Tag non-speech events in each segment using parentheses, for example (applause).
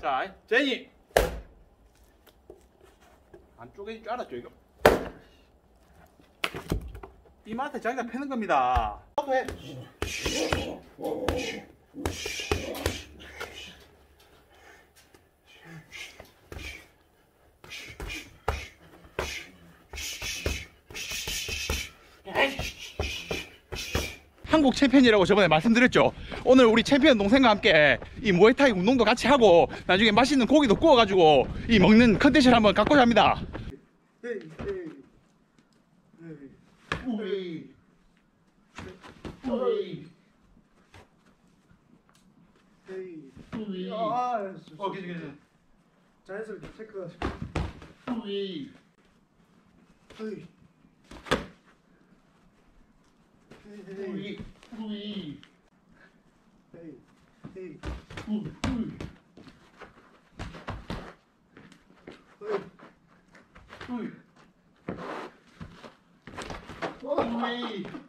자, 제니. 안쪽에 줄 알았죠, 이거? 이 맛에 자기가 패는 겁니다. 해. 한국 챔피언이라고 저번에 말씀드렸죠. 오늘 우리 챔피언 동생과 함께 이 무에타이 운동도 같이 하고 나중에 맛있는 고기도 구워가지고 이 먹는 컨텐츠를 한번 갖고자 합니다. 아 어, 괜찮, 괜찮. 자연스럽게 체크 우리. 뿌이 헤이 헤이 뿌이 뿌이 뿌이 뿌이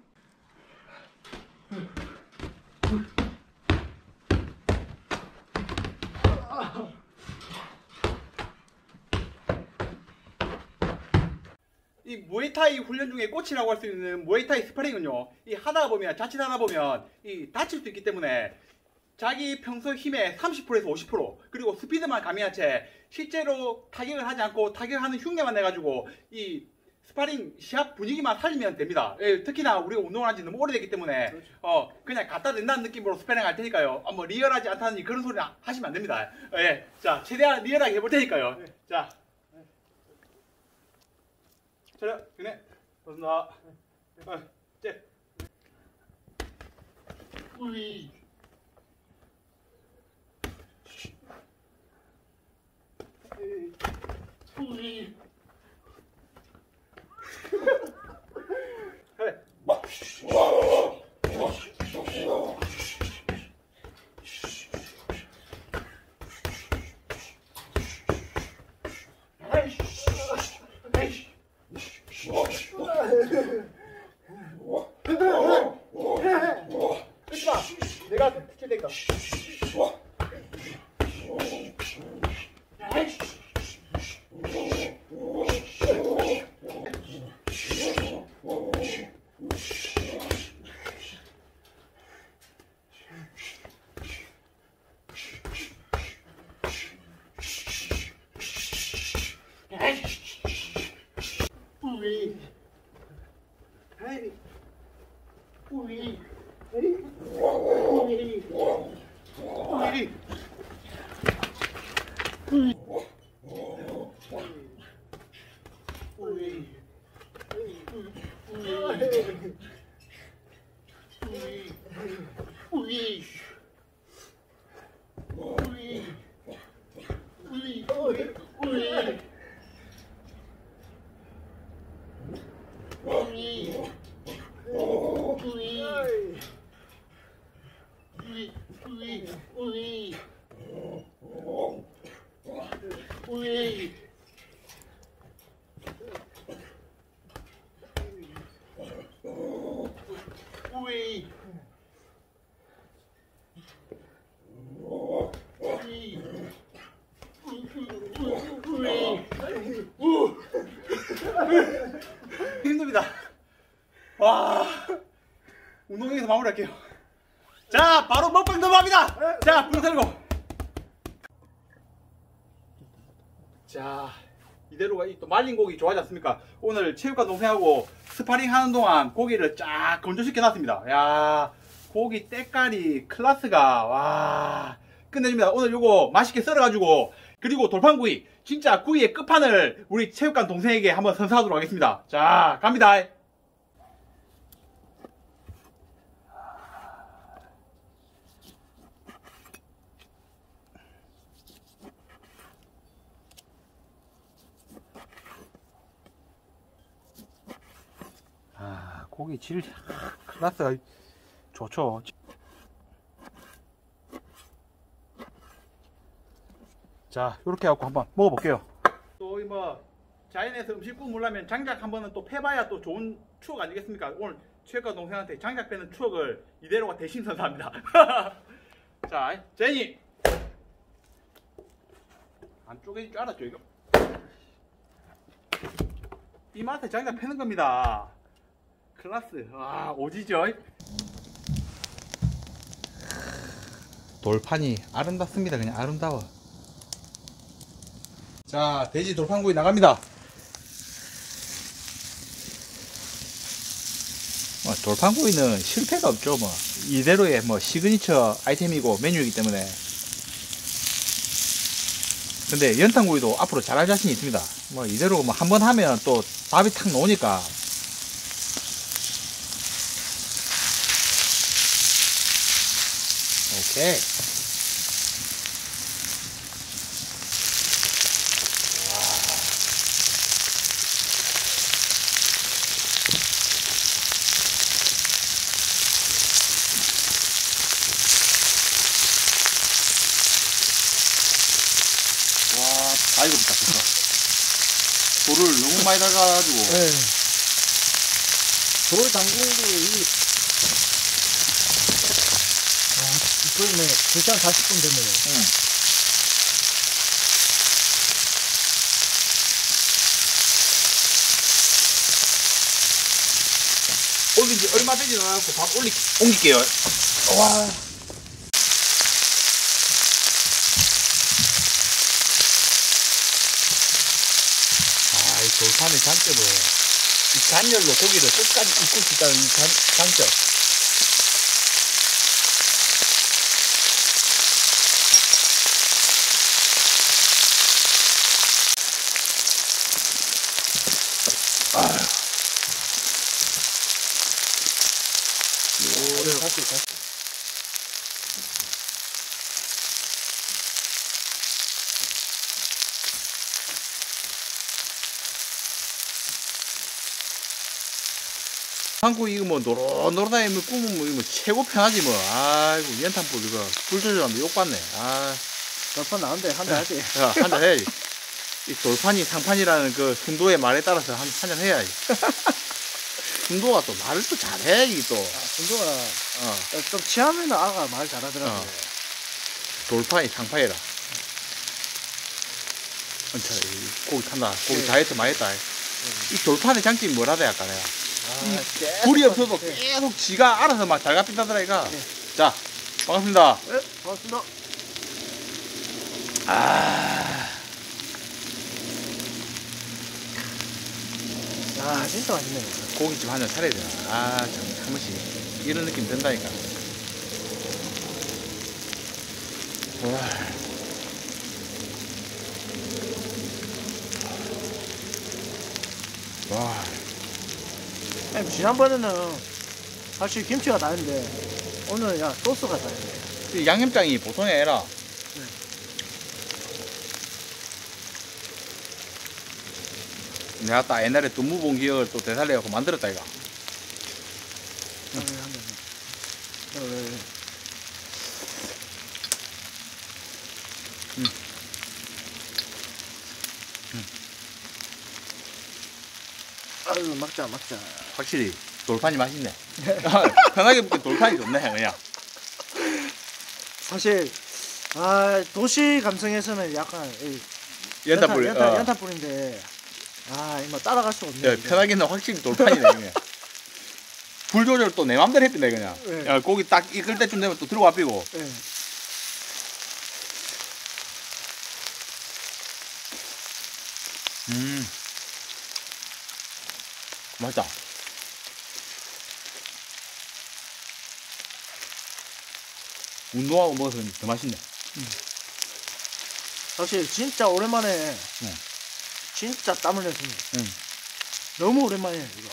무에타이 훈련 중에 꽃이라고 할 수 있는 무에타이 스파링은요. 이 하다 보면 자칫 하다 보면 이 다칠 수 있기 때문에 자기 평소 힘의 30%에서 50% 그리고 스피드만 가미한 채 실제로 타격을 하지 않고 타격하는 흉내만 내가지고 이 스파링 시합 분위기만 살리면 됩니다. 예, 특히나 우리가 운동을 한지 너무 오래됐기 때문에 어 그냥 갖다 댄다는 느낌으로 스파링 할 테니까요. 아, 뭐 리얼하지 않다는 그런 소리 하시면 안 됩니다. 예, 자 최대한 리얼하게 해볼 테니까요. 자. 차려, 그네, 좋습니다. 어, 째. 우이 우이 Peace. 넘어갑니다. 자, 불 살고. 자, 이대로가 이또 말린 고기 좋아하지 않습니까? 오늘 체육관 동생하고 스파링 하는 동안 고기를 쫙 건조시켜 놨습니다. 야, 고기 때깔이 클라스가 와 끝내줍니다. 오늘 요거 맛있게 썰어가지고 그리고 돌판구이 진짜 구이의 끝판을 우리 체육관 동생에게 한번 선사하도록 하겠습니다. 자, 갑니다. 고기 질 (laughs) 클라스가 좋죠. 자, 이렇게 해갖고 한번 먹어볼게요. 또, 뭐, 자연에서 음식 구우려면 장작 한 번은 또 패봐야 또 좋은 추억 아니겠습니까? 오늘 최과 동생한테 장작 빼는 추억을 이대로가 대신 선사합니다. (laughs) 자, 제니. 안 쪼개질 줄 알았죠, 이거? 이 맛에 장작 패는 겁니다. 클라스. 와, 오지죠? 돌판이 아름답습니다. 그냥 아름다워. 자, 돼지 돌판구이 나갑니다. 뭐, 돌판구이는 실패가 없죠. 뭐 이대로의 뭐 시그니처 아이템이고 메뉴이기 때문에. 근데 연탄구이도 앞으로 잘할 자신이 있습니다. 뭐 이대로 뭐 한 번 하면 또 밥이 탁 나오니까. 오케이. 와, 다 익었다, 진짜. 돌을 너무 많이 달가가지고. 네. 돌 담그는 이. 아, 그러네. 2시간 40분 됐네요. 응. 올린 지 얼마 되지 않았고 밥 올리, 옮길게요. 와. 아, 이 돌판의 장점은 이 잔열로 고기를 끝까지 익을 수 있다는 이 장, 장점. 네, 다시, 다시. 한국 이거 뭐 노릇노릇하게 뭐 구우면 뭐 이거 뭐 최고 편하지 뭐. 아이고 연탄불 이거 불 조절하면 욕받네. 아, 돌판 나온대, 한대 하지. 야 한잔 해야지. 이 돌판이 상판이라는 그 순도의 말에 따라서 한 한잔 해야지. 순도가 (laughs) 또 말을 또 잘해 이 또. 아, 순도가 어, 좀 취하면 아가 말 잘하더라고요. 어. 돌판이 상판이라. 자, 이 고기 탄다. 고기 네. 다이어트 많이 했다. 이 돌판의 장점이 뭐라다 약까 내가. 아, 불이 없어도 네. 계속 지가 알아서 막 이가. 네. 자, 반갑습니다. 네, 고맙습니다. 아, 아, 진짜 맛있네요. 고깃집 한 잔 차려야 되나. 아, 참, 한 번씩 이런 느낌 든다니까. 와. 와, 아니, 지난번에는 사실 김치가 다른데, 오늘 야, 소스가. 이 양념장이 보통이 아니라. 내가 딱 옛날에 두무본 기억을 또 되살려갖고 만들었다, 이거. 네, 한 잔. 네. 음. 막자, 막자. 확실히 돌판이 맛있네. (laughs) 편하게 먹기 돌판이 좋네, 그냥. 사실, 아, 도시 감성에서는 약간, 이 연탄불, 연탄, 어. 연탄불인데, 아, 이거 따라갈 수 없네. 야, 이거. 편하게는 확실히 돌판이네, 그냥. 불 조절 또 내 맘대로 했던데, 그냥. 네. 야, 고기 딱 익을 때쯤 되면 또 들어와 삐고. 예. 음. 맛있다. 운동하고 먹어서 더 맛있네. 사실 진짜 오랜만에 네. 진짜 땀을 냈습니다. 응. 너무 오랜만이에요 이거.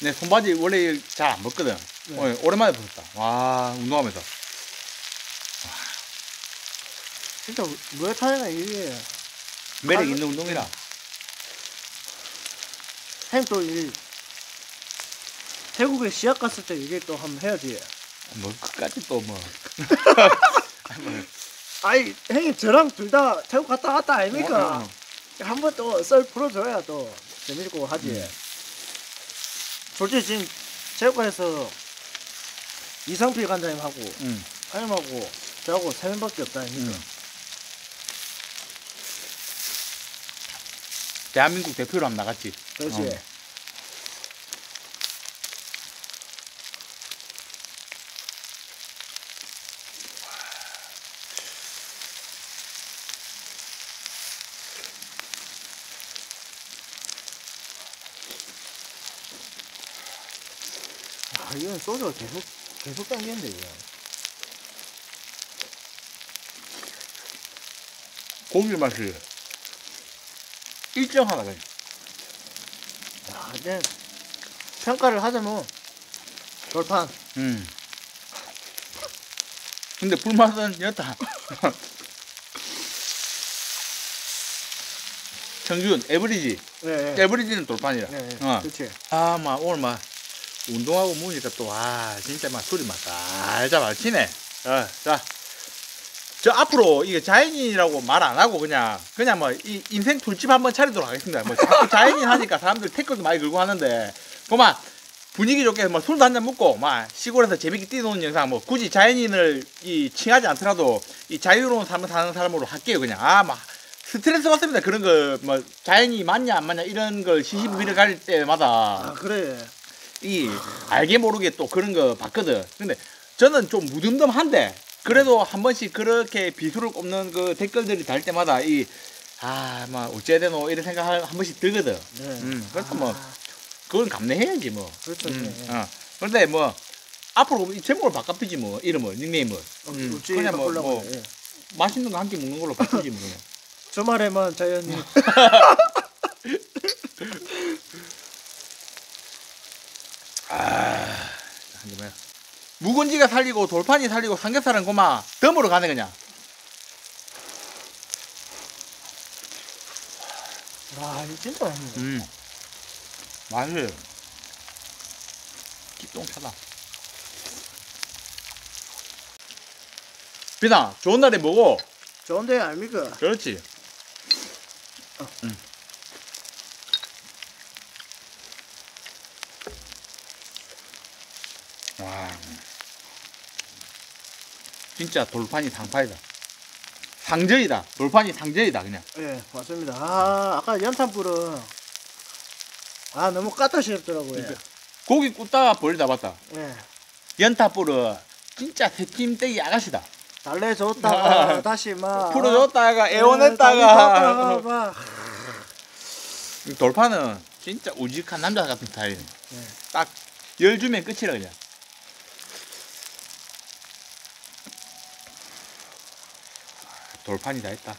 내 손바지 원래 잘 안 벗거든. 네. 오늘 오랜만에 벗었다. 와, 운동하면서. 진짜 무에타이는 이게 매력 아, 있는 운동이라. 형또 이 태국에 시합 갔을 때 이게 또 한번 해야지. 뭐, 끝까지 또 뭐. (laughs) 아이 형님 저랑 둘 다 태국 갔다 왔다 아닙니까? 어, 어. 한번 또 썰 풀어줘야 또 재밌고 하지. 음. 솔직히 지금 체육관에서 이상필 관장님하고 음. 하임하고 저하고 세 명밖에 없다 아닙니까? 음. 대한민국 대표로 한번 나갔지. 그렇지. 어. 아 이건 소주가 계속 계속 당기는데 이거. 고기 맛이 일정하다 그냥. 야 이제 평가를 하자면 돌판. 음. 근데 불맛은 여타. 평균 (laughs) 에버리지. 네. 네. 에버리지는 돌판이라. 네. 네. 어. 그렇지. 아, 막 오늘 막 운동하고 모으니까 또, 아, 진짜 막 술이 막 살짝 막히네. 어, 자. 저 앞으로 이게 자연인이라고 말 안 하고 그냥, 그냥 뭐, 이 인생 술집 한번 차리도록 하겠습니다. 뭐, 자꾸 자연인 하니까 사람들 댓글도 많이 걸고 하는데, 그만 분위기 좋게 뭐 술도 한 잔 먹고, 막 시골에서 재밌게 뛰노는 영상, 뭐, 굳이 자연인을 이 칭하지 않더라도, 이 자유로운 삶을 사는 사람으로 할게요, 그냥. 아, 막. 스트레스 받습니다. 그런 거, 뭐, 자연이 맞냐, 안 맞냐, 이런 걸 시시비비를 갈 때마다. 아 그래. 이 알게 모르게 또 그런 거 봤거든. 근데 저는 좀 무덤덤한데 그래도 한 번씩 그렇게 비수를 꼽는 그 댓글들이 달 때마다 이 아, 막 어째 되노 이런 생각 한 번씩 들거든. 네. 음, 그래서 뭐 아, 그건 감내해야지 뭐. 그렇죠. 음, 네. 어. 그런데 뭐 앞으로 이 제목을 바꿔피지 뭐 이름을 닉네임을 음, 어찌 그냥 뭐, 뭐. 예. 맛있는 거 한 끼 먹는 걸로 바꾸지 뭐. (laughs) 주말에만 자연인. (laughs) 아, 한점에 묵은지가 살리고 돌판이 살리고 삼겹살은 고마 덤으로 가네 그냥. 와 이거 진짜 맛있네. 음. 맛이 기똥 차다. 비나 좋은 날에 먹어. 좋은 데 아닙니까? 그렇지. 음. 와. 진짜 돌판이 상파이다. 상저이다. 돌판이 상저이다 그냥. 예 맞습니다. 아 아까 연탄불은 아 너무 까다시럽더라고요. 그러니까. 고기 굽다가 버리다 봤다. 예. 연타불은 진짜 새침대기 아가씨다. 달래줬다가 (laughs) 다시 막 풀어줬다가 예, 애원했다가 달래줬다가 막 돌판은 진짜 우직한 남자 같은 스타일. 네. 딱 열 주면 끝이라 그냥. 돌판이 다 했다.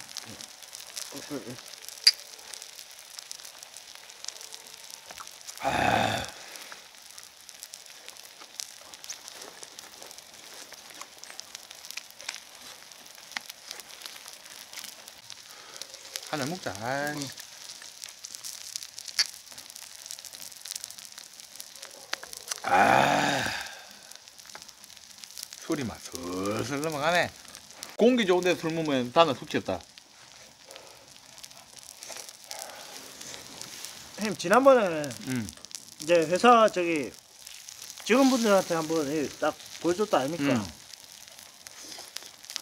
한잔 먹자. 아이. 아. 술이 막 슬슬 넘어가네. 공기 좋은 데서 술 먹으면 다는 숙취 없다. 형님 지난번에 음. 이제 회사 저기 직원분들한테 한번 이딱 보여줬다 아닙니까? 음.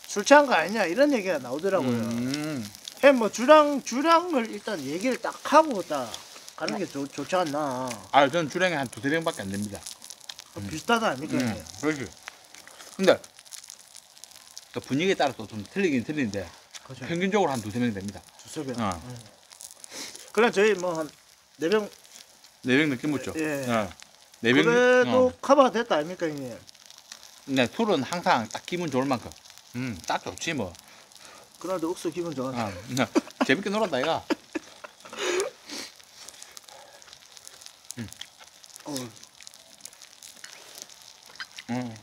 술 취한 거 아니냐 이런 얘기가 나오더라고요. 음. 형뭐 주량 주량을 일단 얘기를 딱 하고 딱 가는 게 좋, 좋지 않나. 아, 저는 주량이 한 두세 병밖에 안 됩니다. 음. 비슷하다 아닙니까? 음, 그렇지. 근데 또 분위기에 따라서 좀 틀리긴 틀린데 그죠. 평균적으로 한 두세 명 됩니다. 두세 병. 어. 음. 그래 저희 뭐한네병네병 느낌 묻죠? 예. 어. 네 병. 그래도 어. 커버가 됐다 아닙니까 형님? 근데 술은 항상 딱 기분 좋을 만큼. 음, 딱 좋지 뭐. 그날도 옥수 기분 좋아. 어. 재밌게 놀았다 이가. 어. 음.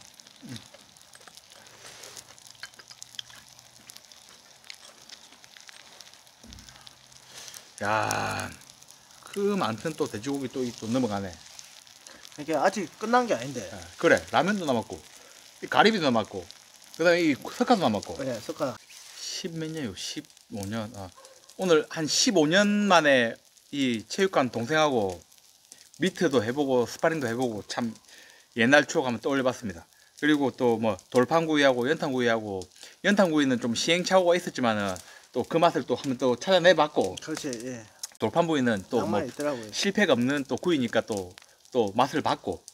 야, 그 많던 또 돼지고기 또, 이- 또 넘어가네. 이게 아직 끝난 게 아닌데. 야, 그래, 라면도 남았고, 이 가리비도 남았고, 그 다음에 이 석화도 남았고. 그래 석가. 10몇 년이요? 15년. 아. 오늘 한 15년 만에 이 체육관 동생하고 미트도 해보고 스파링도 해보고 참 옛날 추억 한번 떠올려봤습니다. 그리고 또 뭐 돌판구이하고 연탄구이하고 연탄구이는 좀 시행착오가 있었지만은 또 그 맛을 또 한번 또 찾아내봤고 그렇지. 예. 돌판구이는 또뭐 낭만 있더라고요. 실패가 없는 또 구이니까 또 또 맛을 봤고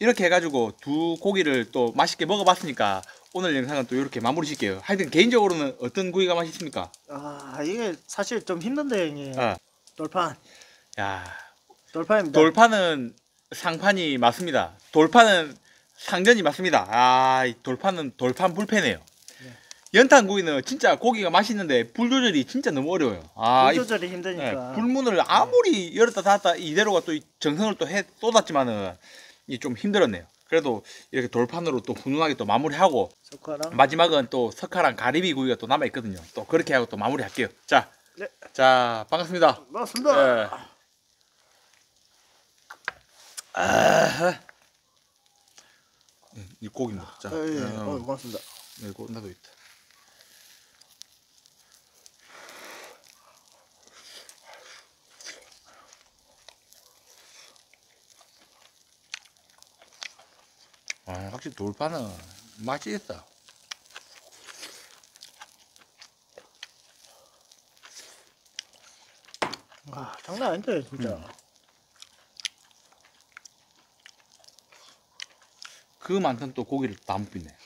이렇게 해가지고 두 고기를 또 맛있게 먹어봤으니까 오늘 영상은 또 이렇게 마무리 짓게요. 하여튼 개인적으로는 어떤 구이가 맛있습니까? 아 이게 사실 좀 힘든데 형님. 아, 돌판. 야 돌판입니다. 돌판은 상판이 맞습니다. 돌판은 상전이 맞습니다. 아, 이 돌판은 돌판 불패네요. 네. 연탄구이는 진짜 고기가 맛있는데 불 조절이 진짜 너무 어려워요. 아, 불이 조절이 네, 힘드니까. 불문을 아무리 열었다 닫았다 이대로가 또이 정성을 또 해 쏟았지만은 이좀 힘들었네요. 그래도 이렇게 돌판으로 또 훈훈하게 또 마무리하고 석화랑. 마지막은 또 석화랑 가리비 구이가 또 남아 있거든요. 또 그렇게 하고 또 마무리할게요. 자, 네. 자 반갑습니다. 맞습니다. 예. 아, 음, 이 고기입니다. 자, 예, 예. 어, 어, 고맙습니다. 이거 나도 있다. 아, 확실히 돌파는 맛이 있어. 아, 장난 아닌데 진짜. 음. 그 많던 또 고기를 다못 빚네.